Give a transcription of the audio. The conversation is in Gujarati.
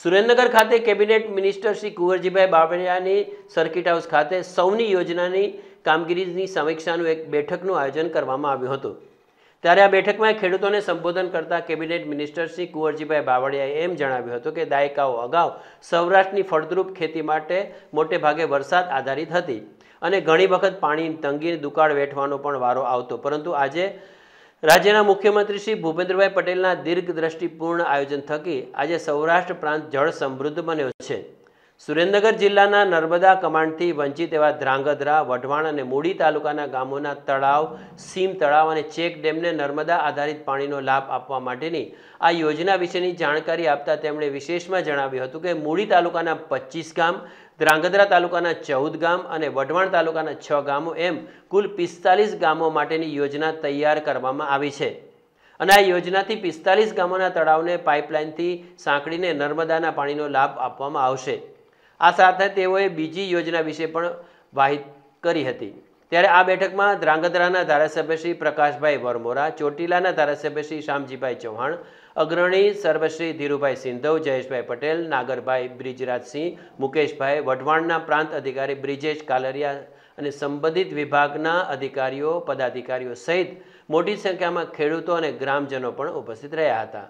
સુરેન્દ્રનગર ખાતે કેબિનેટ મિનિસ્ટર શ્રી કુંવરજીભાઈ બાવળિયાની સર્કિટ હાઉસ ખાતે સૌની યોજનાની કામગીરીની સમીક્ષાનું એક બેઠકનું આયોજન કરવામાં આવ્યું હતું. ત્યારે આ બેઠકમાં ખેડૂતોને સંબોધન કરતા કેબિનેટ મિનિસ્ટર શ્રી કુંવરજીભાઈ બાવળિયાએ એમ જણાવ્યું હતું કે દાયકાઓ અગાઉ સૌરાષ્ટ્રની ફળદ્રુપ ખેતી માટે મોટે ભાગે વરસાદ આધારિત હતી અને ઘણી વખત પાણીની તંગીની દુકાળ વેઠવાનો પણ વારો આવતો, પરંતુ આજે રાજ્યના મુખ્યમંત્રી શ્રી ભૂપેન્દ્રભાઈ પટેલના દીર્ઘ દ્રષ્ટિપૂર્ણ આયોજન થકી આજે સૌરાષ્ટ્ર પ્રાંત જળ સમૃદ્ધ બન્યો છે. સુરેન્દ્રનગર જિલ્લાના નર્મદા કમાન્ડથી વંચિત એવા ધ્રાંગધ્રા, વઢવાણ અને મૂડી તાલુકાના ગામોના તળાવ, સીમ તળાવ અને ચેક ડેમને નર્મદા આધારિત પાણીનો લાભ આપવા માટેની આ યોજના વિશેની જાણકારી આપતા તેમણે વિશેષમાં જણાવ્યું હતું કે મૂડી તાલુકાના પચીસ ગામ, ધ્રાંગધ્રા તાલુકાના ચૌદ ગામ અને વઢવાણ તાલુકાના છ ગામો એમ કુલ પિસ્તાલીસ ગામો માટેની યોજના તૈયાર કરવામાં આવી છે. અને આ યોજનાથી પિસ્તાલીસ ગામોના તળાવને પાઇપલાઇનથી સાંકળીને નર્મદાના પાણીનો લાભ આપવામાં આવશે. આ સાથે તેઓએ બીજી યોજના વિશે પણ વાહિત કરી હતી. ત્યારે આ બેઠકમાં ધ્રાંગધ્રાના ધારાસભ્ય શ્રી પ્રકાશભાઈ વરમોરા, ચોટીલાના ધારાસભ્ય શ્રી શામજીભાઈ ચૌહાણ, અગ્રણી સર્વશ્રી ધીરુભાઈ સિંધવ, જયેશભાઈ પટેલ, નાગરભાઈ બ્રિજરાજસિંહ, મુકેશભાઈ વઢવાણના પ્રાંત અધિકારી બ્રિજેશ કાલરિયા અને સંબંધિત વિભાગના અધિકારીઓ, પદાધિકારીઓ સહિત મોટી સંખ્યામાં ખેડૂતો અને ગ્રામજનો પણ ઉપસ્થિત રહ્યા હતા.